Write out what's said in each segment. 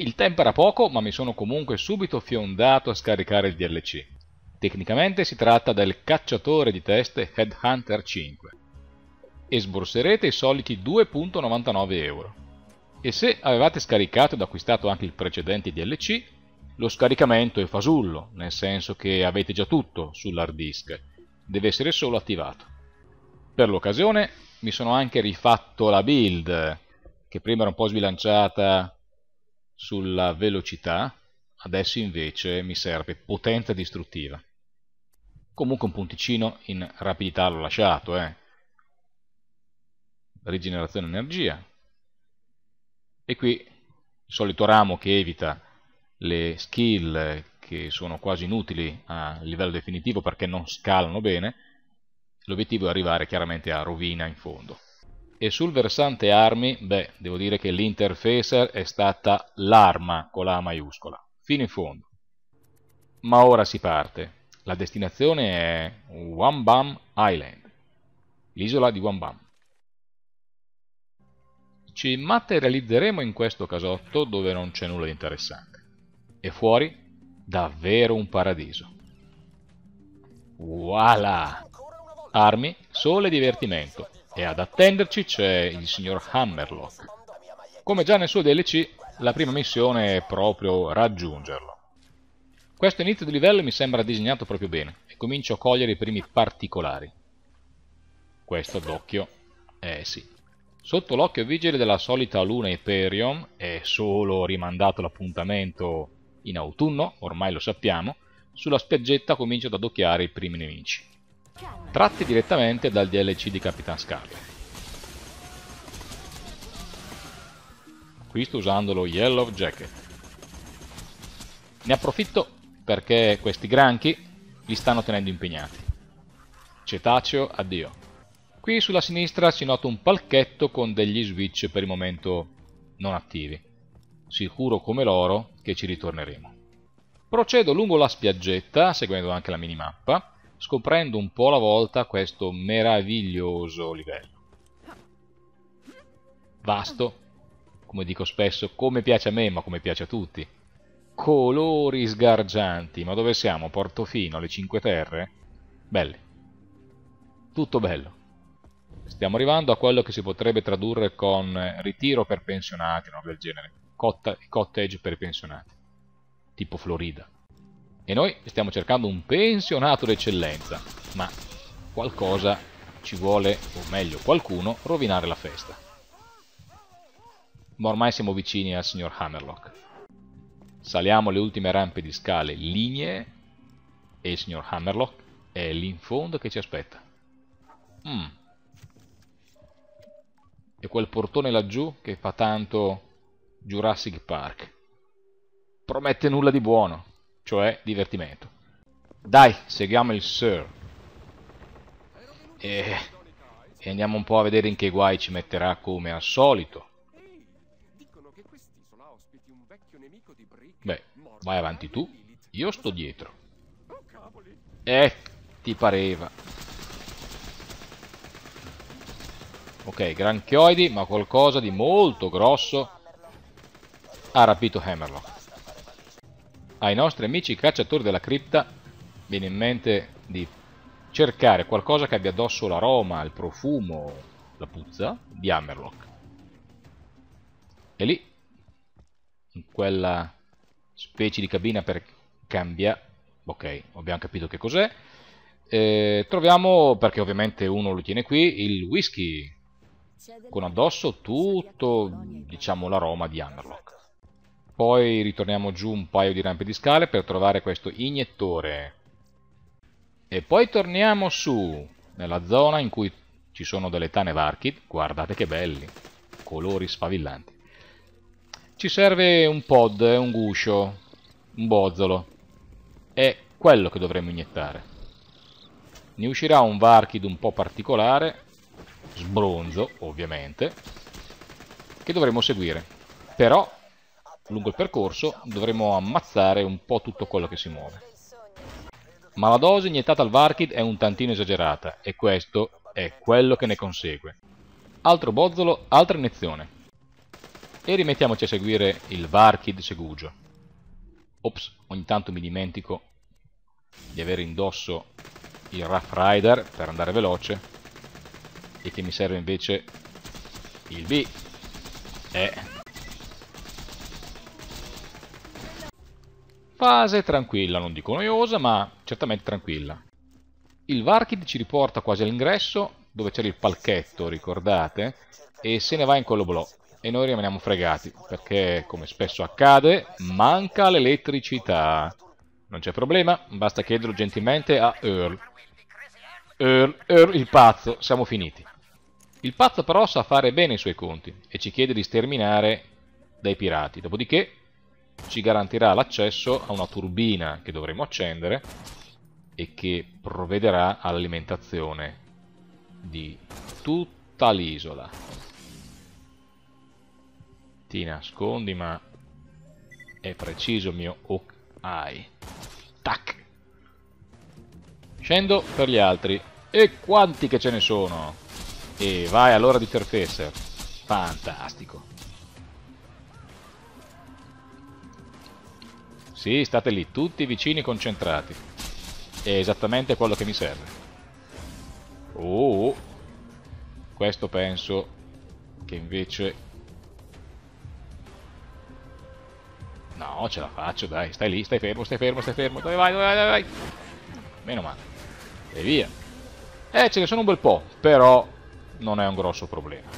Il tempo era poco, ma mi sono comunque subito fiondato a scaricare il DLC. Tecnicamente si tratta del cacciatore di teste Headhunter 5 e sborserete i soliti 2.99 euro. E se avevate scaricato ed acquistato anche il precedente DLC, lo scaricamento è fasullo, nel senso che avete già tutto sull'hard disk, deve essere solo attivato. Per l'occasione mi sono anche rifatto la build, che prima era un po' sbilanciata sulla velocità, adesso invece mi serve potenza distruttiva. Comunque un punticino in rapidità l'ho lasciato, eh. Rigenerazione energia. E qui il solito ramo che evita le skill che sono quasi inutili a livello definitivo perché non scalano bene. L'obiettivo è arrivare chiaramente a rovina in fondo. E sul versante armi, beh, devo dire che l'interfacer è stata l'arma con la maiuscola, fino in fondo. Ma ora si parte. La destinazione è Wambam Island, l'isola di Wambam. Ci materializzeremo in questo casotto dove non c'è nulla di interessante. E fuori, davvero un paradiso. Voilà! Armi, sole e divertimento e ad attenderci c'è il signor Hammerlock. Come già nel suo DLC, la prima missione è proprio raggiungerlo. Questo inizio di livello mi sembra disegnato proprio bene e comincio a cogliere i primi particolari. Questo d'occhio, eh sì. Sotto l'occhio vigile della solita luna Hyperion è solo rimandato l'appuntamento in autunno, ormai lo sappiamo, sulla spiaggetta comincio ad adocchiare i primi nemici tratti direttamente dal DLC di Capitan Scarlet. Qui sto usando lo Yellow Jacket. Ne approfitto perché questi granchi li stanno tenendo impegnati. Cetaceo, addio. Qui sulla sinistra si nota un palchetto con degli switch per il momento non attivi. Sicuro come l'oro che ci ritorneremo. Procedo lungo la spiaggetta, seguendo anche la minimappa, scoprendo un po' alla volta questo meraviglioso livello. Vasto, come dico spesso, come piace a me, ma come piace a tutti. Colori sgargianti, ma dove siamo? Portofino, alle Cinque Terre? Belli. Tutto bello. Stiamo arrivando a quello che si potrebbe tradurre con ritiro per pensionati, no? del genere. Cottage per pensionati. Tipo Florida. E noi stiamo cercando un pensionato d'eccellenza, ma qualcosa ci vuole, o meglio qualcuno, rovinare la festa. Ma ormai siamo vicini al signor Hammerlock. Saliamo le ultime rampe di scale lignee e il signor Hammerlock è lì in fondo che ci aspetta. Mm. E quel portone laggiù che fa tanto Jurassic Park. Promette nulla di buono cioè divertimento. Dai, seguiamo il Sir. E, e andiamo un po' a vedere in che guai ci metterà come al solito. Beh, vai avanti tu, io sto dietro. Eh, ti pareva. Ok, granchioidi, ma qualcosa di molto grosso ha rapito Hammerlock ai nostri amici cacciatori della cripta viene in mente di cercare qualcosa che abbia addosso l'aroma, il profumo, la puzza di Hammerlock. E lì, in quella specie di cabina per cambiare, ok, abbiamo capito che cos'è, eh, troviamo, perché ovviamente uno lo tiene qui, il whisky, con addosso tutto, diciamo, l'aroma di Hammerlock. Poi ritorniamo giù un paio di rampe di scale per trovare questo iniettore. E poi torniamo su, nella zona in cui ci sono delle tane Varkid. Guardate che belli, colori sfavillanti. Ci serve un pod, un guscio, un bozzolo. È quello che dovremmo iniettare. Ne uscirà un Varkid un po' particolare, sbronzo ovviamente, che dovremo seguire. Però lungo il percorso dovremo ammazzare un po' tutto quello che si muove. Ma la dose iniettata al Varkid è un tantino esagerata e questo è quello che ne consegue. Altro bozzolo, altra iniezione. e rimettiamoci a seguire il Varkid Segugio. Ops, ogni tanto mi dimentico di avere indosso il Rough Rider per andare veloce e che mi serve invece il B. Eh. Fase tranquilla, non dico noiosa, ma certamente tranquilla. Il Varkid ci riporta quasi all'ingresso, dove c'era il palchetto, ricordate? E se ne va in quello blò. E noi rimaniamo fregati, perché, come spesso accade, manca l'elettricità. Non c'è problema, basta chiederlo gentilmente a Earl. Earl, Earl, il pazzo, siamo finiti. Il pazzo però sa fare bene i suoi conti e ci chiede di sterminare dai pirati. Dopodiché ci garantirà l'accesso a una turbina che dovremo accendere e che provvederà all'alimentazione di tutta l'isola. Ti nascondi ma è preciso il mio eye. Tac! Scendo per gli altri. E quanti che ce ne sono! E vai all'ora di Terfesser. Fantastico. Sì, state lì, tutti vicini concentrati. È esattamente quello che mi serve. Oh, questo penso che invece... No, ce la faccio, dai, stai lì, stai fermo, stai fermo, stai fermo, dove vai, dove vai, dove vai? Meno male. E via. Eh, ce ne sono un bel po', però non è un grosso problema.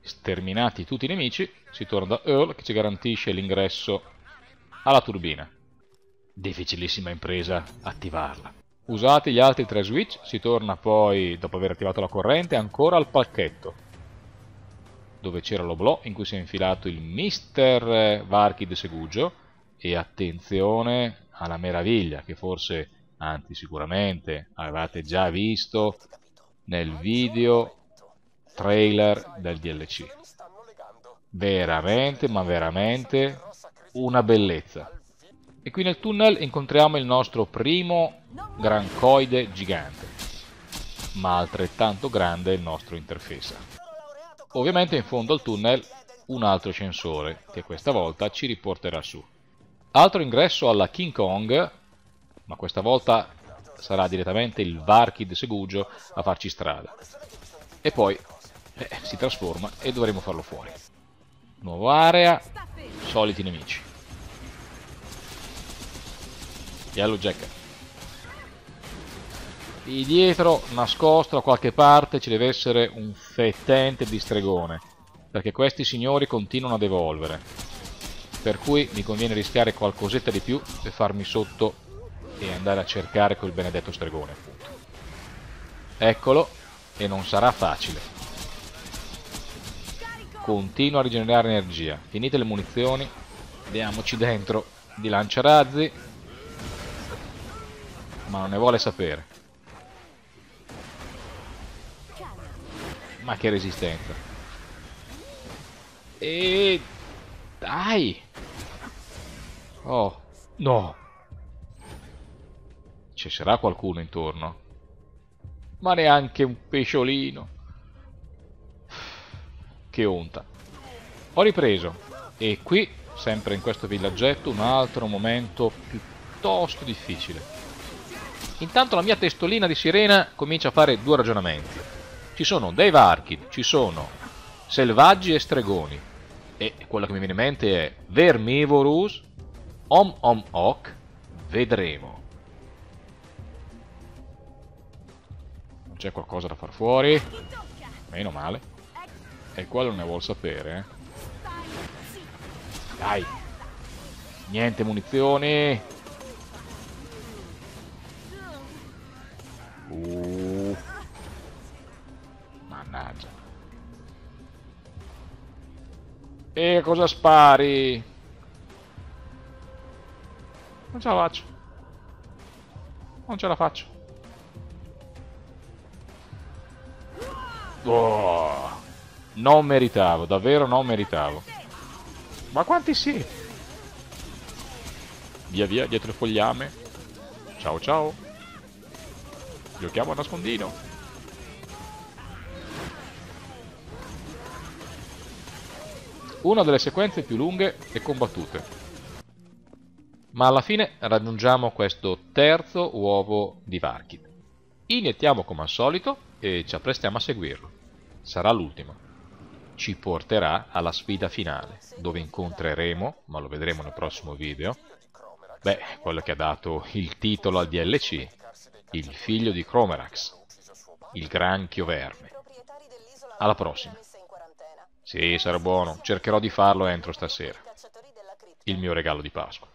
Sterminati tutti i nemici, si torna da Earl che ci garantisce l'ingresso alla turbina. Difficilissima impresa attivarla. Usati gli altri tre switch, si torna poi, dopo aver attivato la corrente, ancora al palchetto, dove c'era l'oblò in cui si è infilato il Mister Varkid Segugio, e attenzione alla meraviglia, che forse, anzi sicuramente, avevate già visto nel video trailer del DLC. Veramente, ma veramente, una bellezza. E qui nel tunnel incontriamo il nostro primo grancoide gigante, ma altrettanto grande il nostro interfaccia. Ovviamente in fondo al tunnel un altro sensore, che questa volta ci riporterà su. Altro ingresso alla King Kong, ma questa volta sarà direttamente il Varkid Segugio a farci strada. E poi eh, si trasforma e dovremo farlo fuori. Nuova area, soliti nemici. Yellow Jacket. Lì dietro, nascosto da qualche parte, ci deve essere un fettente di stregone. Perché questi signori continuano ad evolvere. Per cui mi conviene rischiare qualcosetta di più e farmi sotto e andare a cercare quel benedetto stregone, appunto. Eccolo, e non sarà facile. Continua a rigenerare energia. Finite le munizioni, diamoci dentro di lanciarazzi ma non ne vuole sapere. Ma che resistenza. E... Dai! Oh, no! Ci sarà qualcuno intorno? Ma neanche un pesciolino. Che onta. Ho ripreso. E qui, sempre in questo villaggetto, un altro momento piuttosto difficile. Intanto la mia testolina di sirena comincia a fare due ragionamenti. Ci sono dei Varkid, ci sono selvaggi e stregoni. E quello che mi viene in mente è Vermivorus, Om Om Ok, vedremo. C'è qualcosa da far fuori? Meno male. E quello non ne vuol sapere, eh? Dai! Niente munizioni! Cosa spari? Non ce la faccio. Non ce la faccio. Oh. Non meritavo, davvero non meritavo. Ma quanti siete? Via via, dietro il fogliame. Ciao ciao. Giochiamo a nascondino. Una delle sequenze più lunghe e combattute. Ma alla fine raggiungiamo questo terzo uovo di Varkid. Iniettiamo come al solito e ci apprestiamo a seguirlo. Sarà l'ultimo. Ci porterà alla sfida finale, dove incontreremo, ma lo vedremo nel prossimo video, beh, quello che ha dato il titolo al DLC, il figlio di Cromerax, il granchio verme. Alla prossima. Sì, sarà buono, cercherò di farlo entro stasera. Il mio regalo di Pasqua.